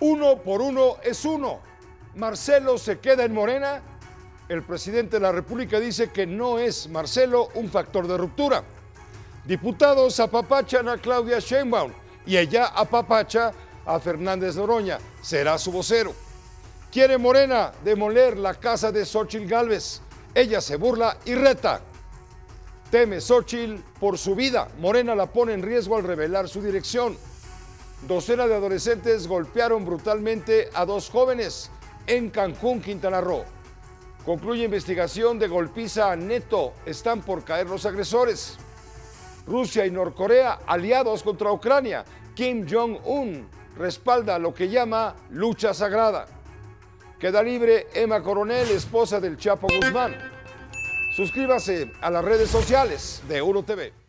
Uno por uno es uno. Marcelo se queda en Morena. El presidente de la República dice que no es Marcelo un factor de ruptura. Diputados apapachan a Claudia Sheinbaum y ella apapacha a Fernández Noroña. Será su vocero. Quiere Morena demoler la casa de Xochitl Gálvez. Ella se burla y reta. Teme Xochitl por su vida. Morena la pone en riesgo al revelar su dirección. Docena de adolescentes golpearon brutalmente a dos jóvenes en Cancún, Quintana Roo. Concluye investigación de golpiza a Neto. Están por caer los agresores. Rusia y Norcorea aliados contra Ucrania. Kim Jong-un respalda lo que llama lucha sagrada. Queda libre Emma Coronel, esposa del Chapo Guzmán. Suscríbase a las redes sociales de Uno TV.